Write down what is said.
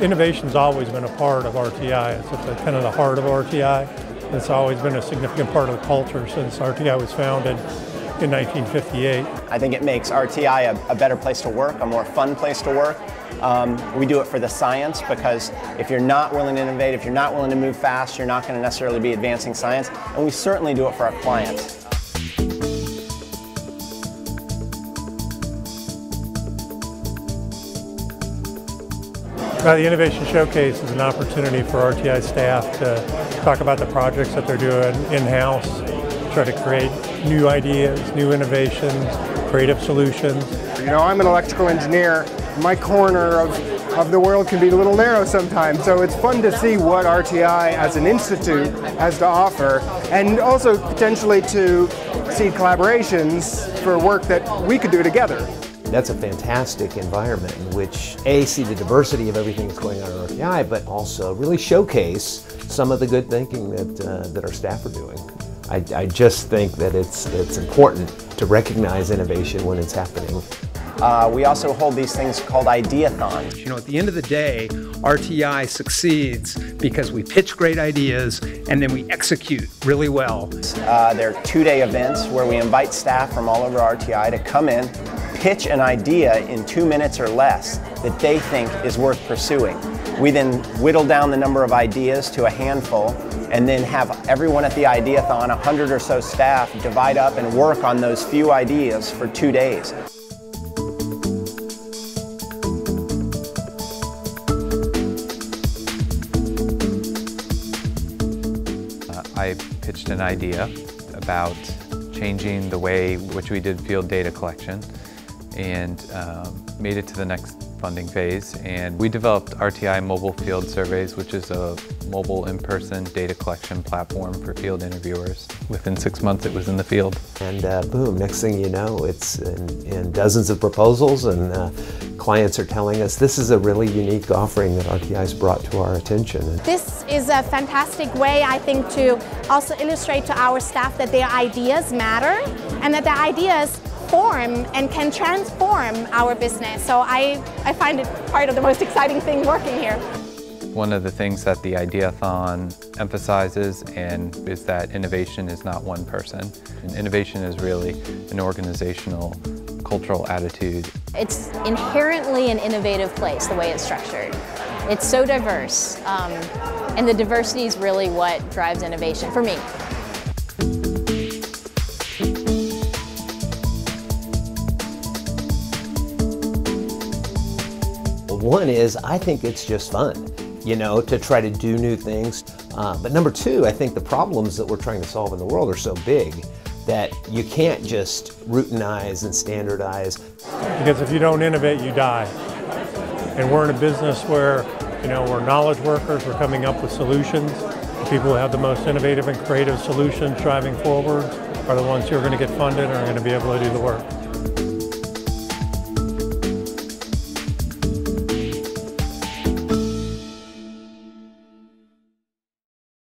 innovation's always been a part of RTI. It's at the, kind of the heart of RTI. It's always been a significant part of the culture since RTI was founded in 1958. I think it makes RTI a, a better place to work, a more fun place to work. Um, we do it for the science because if you're not willing to innovate, if you're not willing to move fast, you're not going to necessarily be advancing science. And we certainly do it for our clients. The Innovation Showcase is an opportunity for RTI staff to talk about the projects that they're doing in-house, try to create new ideas, new innovations, creative solutions. You know, I'm an electrical engineer. My corner of, of the world can be a little narrow sometimes, so it's fun to see what RTI as an institute has to offer, and also potentially to see collaborations for work that we could do together. That's a fantastic environment in which, A, see the diversity of everything that's going on at RTI, but also really showcase some of the good thinking that, uh, that our staff are doing. I, I, just think that it's, it's important to recognize innovation when it's happening. Uh, we also hold these things called ideathons. You know, at the end of the day, RTI succeeds because we pitch great ideas and then we execute really well. Uh, they're two-day events where we invite staff from all over RTI to come in, pitch an idea in two minutes or less that they think is worth pursuing. We then whittle down the number of ideas to a handful and then have everyone at the Ideathon, 100 or so staff, divide up and work on those few ideas for two days. Uh, I pitched an idea about changing the way which we did field data collection and um, made it to the next funding phase. And we developed RTI Mobile Field Surveys, which is a mobile in-person data collection platform for field interviewers. Within six months, it was in the field. And uh, boom, next thing you know, it's in, in dozens of proposals and uh, clients are telling us this is a really unique offering that RTI's brought to our attention. This is a fantastic way, I think, to also illustrate to our staff that their ideas matter and that their ideas form and can transform our business. So I, I find it part of the most exciting thing working here. One of the things that the Ideathon emphasizes and is that innovation is not one person. And innovation is really an organizational cultural attitude. It's inherently an innovative place, the way it's structured. It's so diverse, um, and the diversity is really what drives innovation for me. One is, I think it's just fun, you know, to try to do new things. Uh, but number two, I think the problems that we're trying to solve in the world are so big that you can't just routinize and standardize. Because if you don't innovate, you die. And we're in a business where, you know, we're knowledge workers, we're coming up with solutions. The people who have the most innovative and creative solutions driving forward are the ones who are going to get funded and are going to be able to do the work.